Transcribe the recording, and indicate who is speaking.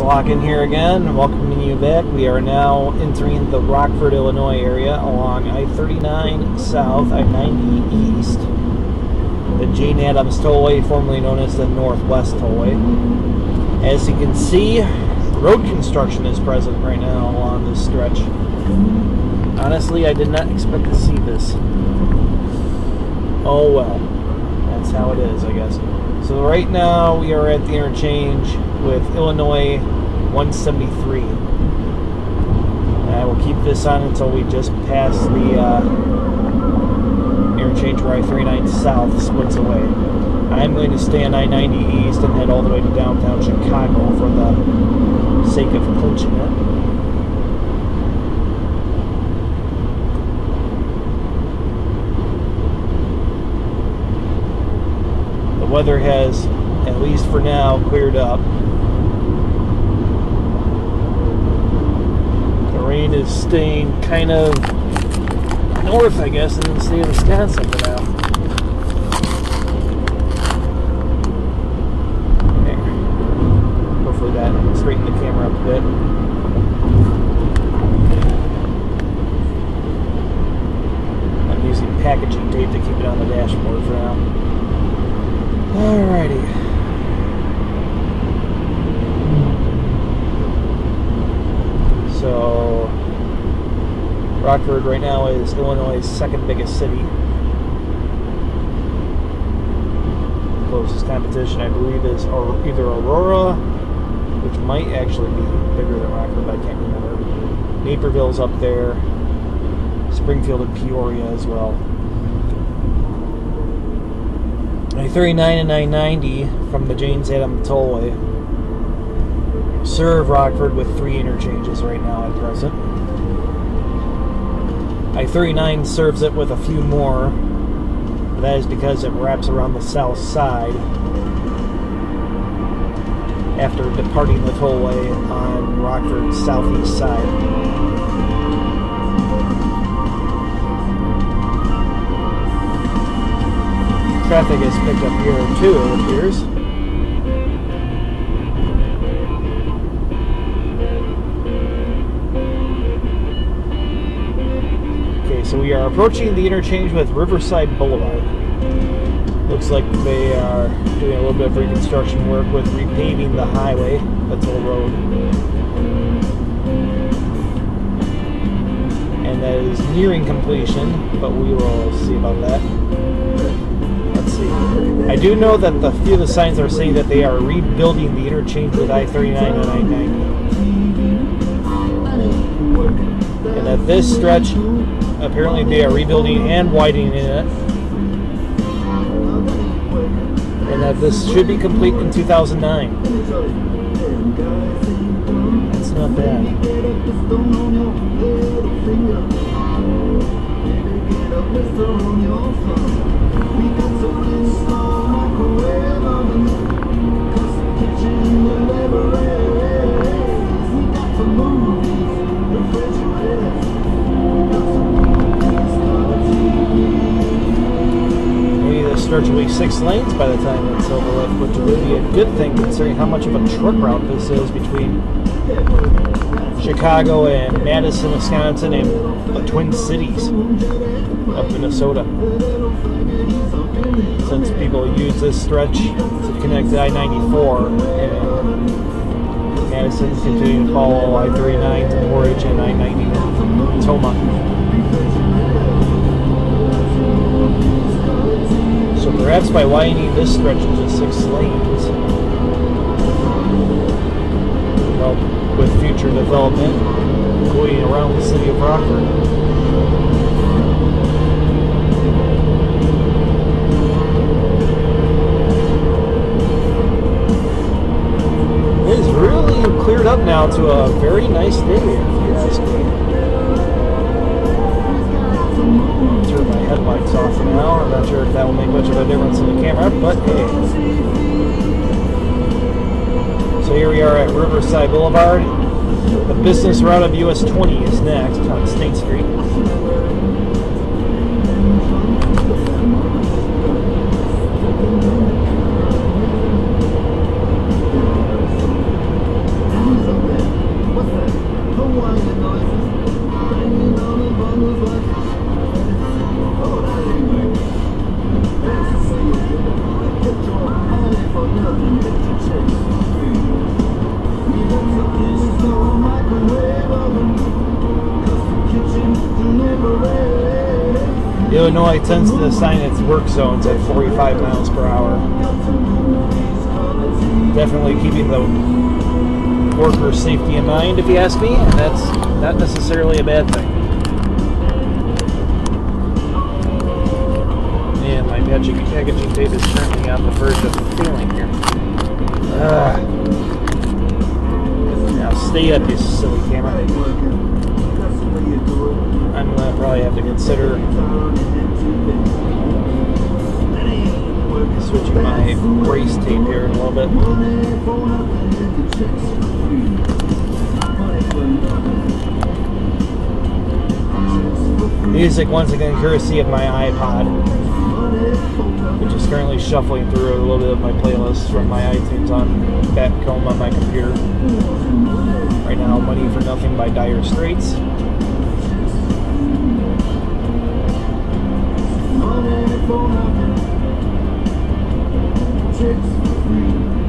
Speaker 1: Slockin here again, welcoming you back. We are now entering the Rockford, Illinois area along I-39 South, I-90 East, the Jane Addams Tollway, formerly known as the Northwest Tollway. As you can see, road construction is present right now along this stretch. Honestly, I did not expect to see this. Oh well, that's how it is, I guess. So right now we are at the interchange with Illinois 173. I will keep this on until we just pass the uh, interchange where I-39 South splits away. I'm going to stay on I-90 East and head all the way to downtown Chicago for the sake of clinching it. Weather has, at least for now, cleared up. The rain is staying kind of north, I guess, in the state of Wisconsin for now. Hopefully that straightened the camera up a bit. I'm using packaging tape to keep it on the dashboard for now. Alrighty. So, Rockford right now is Illinois' second biggest city. Closest competition, I believe, is either Aurora, which might actually be bigger than Rockford, but I can't remember. Naperville's up there. Springfield and Peoria as well. I-39 and I-90 from the Jane Addams Tollway serve Rockford with three interchanges right now at present. I-39 serves it with a few more. But that is because it wraps around the south side after departing the tollway on Rockford's southeast side. Traffic has picked up here too, it appears. Okay, so we are approaching the interchange with Riverside Boulevard. Looks like they are doing a little bit of reconstruction work with repaving the highway, that's the road. And that is nearing completion, but we will see about that. I do know that the few of the signs are saying that they are rebuilding the interchange with I-39 and I-90. And that this stretch, apparently they are rebuilding and widening it. And that this should be complete in 2009. That's not bad. Maybe this stretch will be six lanes by the time it's over with, which would be a good thing considering how much of a truck route this is between Chicago and Madison, Wisconsin, and the Twin Cities of Minnesota. Since people use this stretch to connect to I-94 and Madison continuing to follow I-39 to Portage and I-90 Tomah. So perhaps by widening this stretch into six lanes, well, with future development going around the city of Rockford. It is really cleared up now to a very nice day, if you ask me. Headlights off for now. I'm not sure if that will make much of a difference in the camera, but hey. So here we are at Riverside Boulevard. The business route of US 20 is next on State Street. Illinois tends to assign its work zones at 45 miles per hour. Definitely keeping the worker's safety in mind, if you ask me, and that's not necessarily a bad thing. And my packaging, tape is currently on the verge of failing here. Ugh. Now stay up, you silly camera. Consider switching my brace tape here in a little bit. Music once again courtesy of my iPod, which is currently shuffling through a little bit of my playlist from my iTunes on back on my computer. Right now, Money for Nothing by Dire Straits.
Speaker 2: For nothing. Chicks for free.